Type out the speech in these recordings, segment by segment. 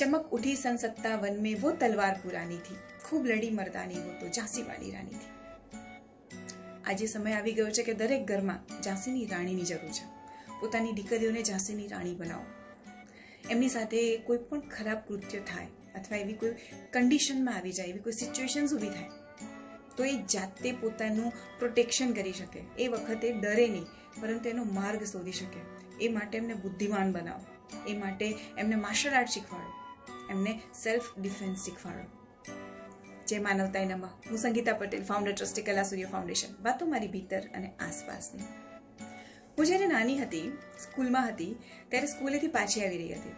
चमक उठी सन सत्तावन में वो तलवार पुरानी थी ખૂબ લડી મરદાની वो तो ઝાંસી વાળી રાની થી આજે સમય આવી ગયો છે કે દરેક ઘરમાં ઝાંસીની રાણીની જરૂર છે પોતાની દીકરીઓને ઝાંસીની રાણી બનાવો એમની સાથે કોઈ પણ ખરાબ કૃત્ય થાય અથવા એવી કોઈ કન્ડિશનમાં આવી જાય એવી કોઈ સિચ્યુએશન્સ ઊભી થાય તો એ જાતે પોતાનું પ્રોટેક્શન કરી શકે એ વખતે ડરે નહીં પરંતુ એનો માર્ગ શોધી શકે એ માટે એમને બુદ્ધિમાન બનાવો એ માટે એમને માર્શલ આર્ટ શીખવાડો એમને સેલ્ફ ડિફેન્સ શીખવાડો. જય માનવતા એનામાં હું સંગીતા પટેલ ફાઉન્ડર ટ્રસ્ટી કલા સૂર્ય ફાઉન્ડેશન વાતો મારી ભીતર અને આસપાસની. હું જ્યારે નાની હતી, સ્કૂલમાં હતી, ત્યારે સ્કૂલેથી પાછી આવી રહી હતી.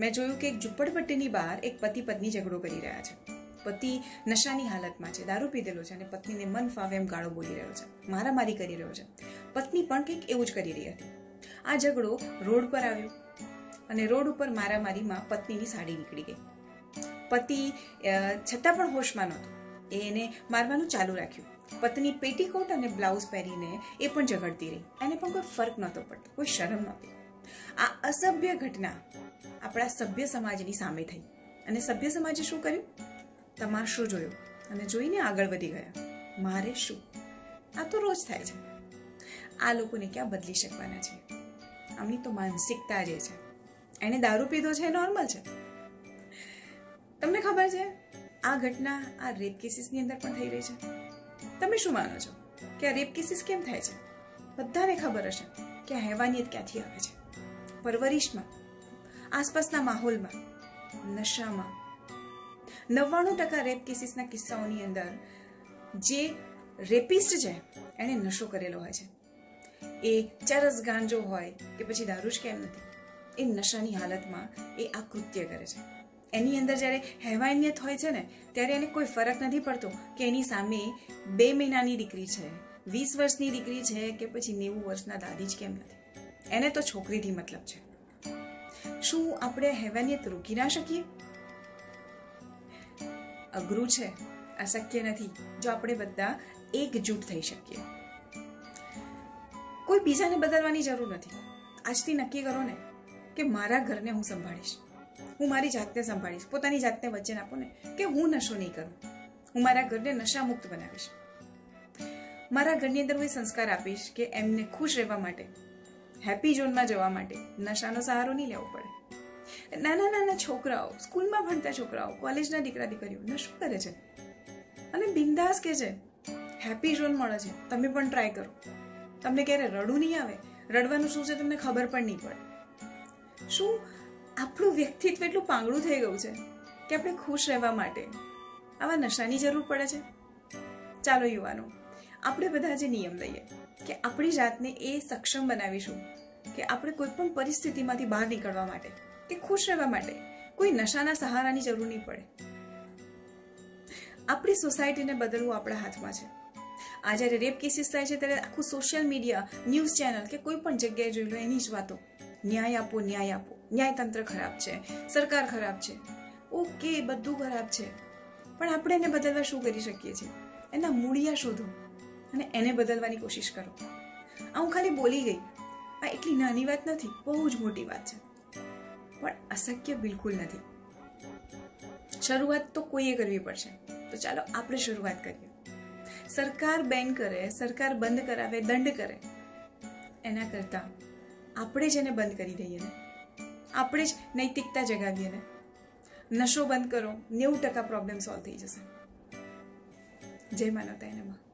મેં જોયું કે એક ઝુંપડપટ્ટીની બહાર એક પતિ પત્ની ઝઘડો કરી રહ્યા છે. પતિ નશાની હાલતમાં છે, દારૂ પીધેલો છે અને પત્નીને મન ફાવે એમ ગાળો બોલી રહ્યો છે, મારામારી કરી રહ્યો છે. પત્ની પણ કંઈક એવું જ કરી રહી હતી. આ ઝઘડો રોડ પર આવ્યો. અને રોડ ઉપર મારામારીમાં પત્નીની સાડી નીકળી ગઈ. પતિ છતાં પણ હોશમાં નહોતો. એને મારવાનું ચાલુ રાખ્યું. પત્ની પેટીકોટ અને બ્લાઉઝ પહેરીને એ પણ ઝઘડતી રહી. એને પણ કોઈ ફરક નહોતો પડતો, કોઈ શરમ નહોતી. આ અસભ્ય ઘટના આપણા સભ્ય સમાજની સામે થઈ. અને સભ્ય સમાજે શું કર્યું? તમાશો જોયો અને જોઈને આગળ વધી ગયા. મારે શું? આ તો રોજ થાય છે. આ લોકોને ક્યાં બદલી શકવાના છે? આમની તો માનસિકતા જે છે એને દારૂ પીધો છે નોર્મલ છે. તમને ખબર છે, આ ઘટના આ રેપ કેસીસની અંદર પણ થઈ રહી છે. તમે શું માનો છો કે આ રેપ કેસીસ કેમ થાય છે? બધાને ખબર હશે કે હેવાનિયત ક્યાંથી આવે છે. પરવરિશમાં, આસપાસના માહોલમાં, નશામાં. નવ્વાણું ટકા રેપ કેસીસના કિસ્સાઓની અંદર જે રેપિસ્ટ છે એણે નશો કરેલો હોય છે. એ ચરસ ગાંજો હોય કે પછી દારૂ જ કેમ નથી? એ નશાની હાલતમાં એ આ કૃત્ય કરે છે. એની અંદર જ્યારે હેવાનિયત હોય છે ને, ત્યારે એને કોઈ ફરક નથી પડતો કે એની સામે બે મહિનાની દીકરી છે, વીસ વર્ષની દીકરી છે કે પછી નેવું વર્ષના દાદી જ કેમ નથી. એને તો છોકરીથી મતલબ છે. શું આપણે હેવાનિયત રોકી ના શકીએ? અઘરું છે, અશક્ય નથી, જો આપણે બધા એકજૂટ થઈ શકીએ. કોઈ બીજાને બદલવાની જરૂર નથી. આજથી નક્કી કરો ને કે મારા ઘરને હું સંભાળીશ. હું મારી જાતને સંભાળીશ. પોતાની જાતને વચન આપો ને કે હું નશો નહીં કરું. હું મારા ઘરને નશામુક્ત બનાવીશ. મારા ઘરની અંદર હું સંસ્કાર આપીશ કે એમને ખુશ રહેવા માટે હેપી ઝોનમાં જવા માટે નશાનો સહારો નહીં લેવો પડે. નાના નાના છોકરાઓ, સ્કૂલમાં ભણતા છોકરાઓ, કોલેજના દીકરા દીકરીઓ નશો કરે છે. અને બિંદાસ કે છે હેપી ઝોન મળે છે. તમે પણ ટ્રાય કરો. તમને ક્યારે રડવું નહીં આવે? રડવાનું શું છે તમને ખબર પણ નહીં પડે. શું આપણું વ્યક્તિત્વ એટલું પાંગડું થઈ ગયું છે કે આપણે ખુશ રહેવા માટે આવા નશાની જરૂર પડે છે? ચાલો યુવાનો, આપણે બધા જે નિયમ લઈએ કે આપણી જાતને એ સક્ષમ બનાવીશું કે આપણે કોઈ પણ પરિસ્થિતિમાંથી બહાર નીકળવા માટે કે ખુશ રહેવા માટે કોઈ નશાના સહારાની જરૂર નહીં પડે. આપણી સોસાયટીને બદલવું આપણા હાથમાં છે. આ જ્યારે રેપ કેસીસ થાય છે ત્યારે આખું સોશિયલ મીડિયા ન્યૂઝ ચેનલ કે કોઈ પણ જગ્યાએ જોઈ લો, એની જ વાતો. ન્યાય આપો ન્યાય આપો. ન્યાયતંત્ર ખરાબ છે. સરકાર ખરાબ છે. ઓકે બધું ખરાબ છે. પણ આપણે એને બદલવા શું કરી શકીએ છીએ? એના મૂળિયા શોધો અને એને બદલવાની કોશિશ કરો. આ હું ખાલી બોલી ગઈ. આ એટલી નાની વાત નથી, બહુ જ મોટી વાત છે. પણ અશક્ય બિલકુલ નથી. શરૂઆત તો કોઈએ કરવી પડશે. તો ચાલો આપણે શરૂઆત કરીએ. સરકાર બેન કરે, સરકાર બંધ કરાવે, દંડ કરે. એના કરતાં આપણે જ એને બંધ કરી દઈએ ને. આપણે જ નૈતિકતા જગાવીએ ને. નશો બંધ કરો, નેવું ટકા પ્રોબ્લેમ સોલ્વ થઈ જશે. જય માનવતા એનામાં